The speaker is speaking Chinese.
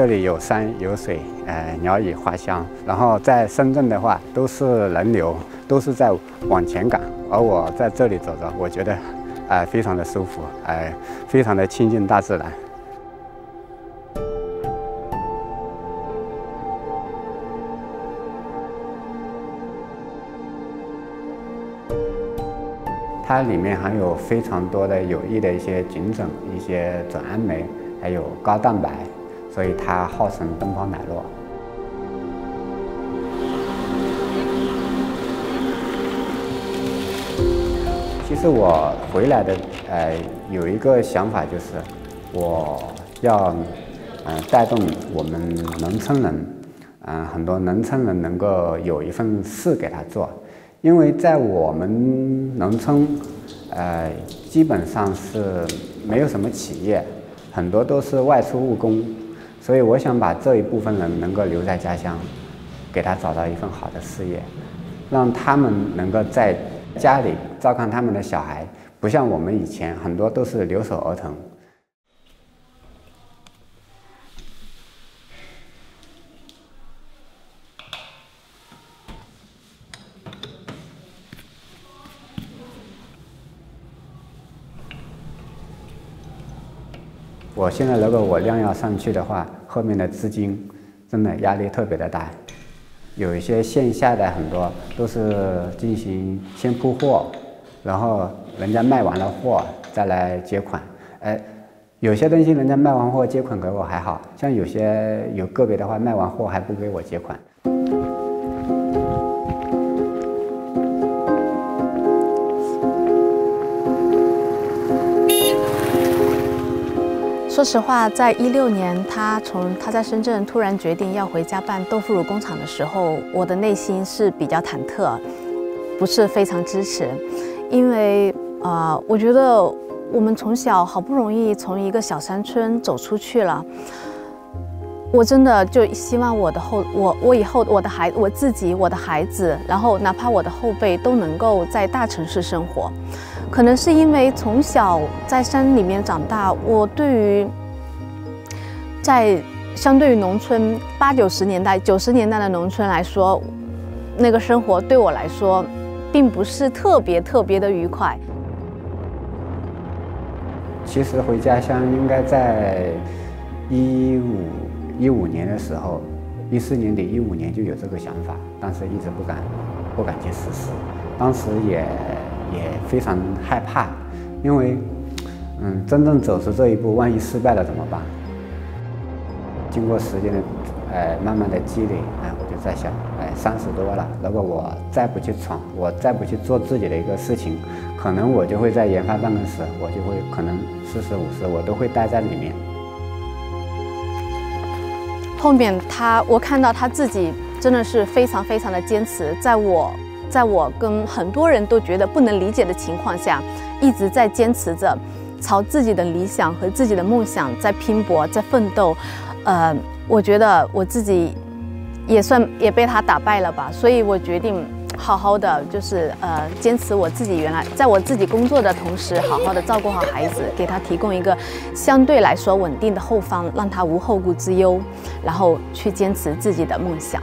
这里有山有水，呃，鸟语花香。然后在深圳的话，都是人流，都是在往前赶，而我在这里走着，我觉得，呃，非常的舒服，呃，非常的亲近大自然。它里面含有非常多的有益的一些菌种、一些转氨酶，还有高蛋白，所以它号称东方奶酪。其实我回来的，呃，有一个想法就是，我要，嗯，带动我们农村人，嗯，很多农村人能够有一份事给他做。因为在我们农村，呃，基本上是没有什么企业，很多都是外出务工，所以我想把这一部分人能够留在家乡，给他找到一份好的事业，让他们能够在家里照看他们的小孩，不像我们以前很多都是留守儿童。我现在如果我量要上去的话，后面的资金真的压力特别的大。有一些线下的很多都是进行先铺货，然后人家卖完了货再来结款。哎，有些东西人家卖完货结款给我还好像有些有个别的话卖完货还不给我结款。说实话，在一六年，他从他在深圳突然决定要回家办豆腐乳工厂的时候，我的内心是比较忐忑，不是非常支持，因为啊，我觉得我们从小好不容易从一个小山村走出去了，我真的就希望我的后我我以后我的孩我自己我的孩子，然后哪怕我的后辈都能够在大城市生活。可能是因为从小在山里面长大，我对于在相对于农村八九十年代、九十年代的农村来说，那个生活对我来说，并不是特别特别的愉快。其实回家乡应该在一五一五年的时候，一四年底、一五年就有这个想法，但是一直不敢不敢去实施，当时也。也非常害怕，因为，嗯，真正走出这一步，万一失败了怎么办？经过时间的，呃，慢慢的积累，哎，我就在想，哎，三十多了，如果我再不去闯，我再不去做自己的一个事情，可能我就会在研发办公室，我就会可能四十五十，我都会待在里面。后面他，我看到他自己真的是非常非常的坚持，在我。在我跟很多人都觉得不能理解的情况下，一直在坚持着，朝自己的理想和自己的梦想在拼搏，在奋斗。呃，我觉得我自己也算也被他打败了吧，所以我决定好好的，就是呃，坚持我自己原来在我自己工作的同时，好好的照顾好孩子，给他提供一个相对来说稳定的后方，让他无后顾之忧，然后去坚持自己的梦想。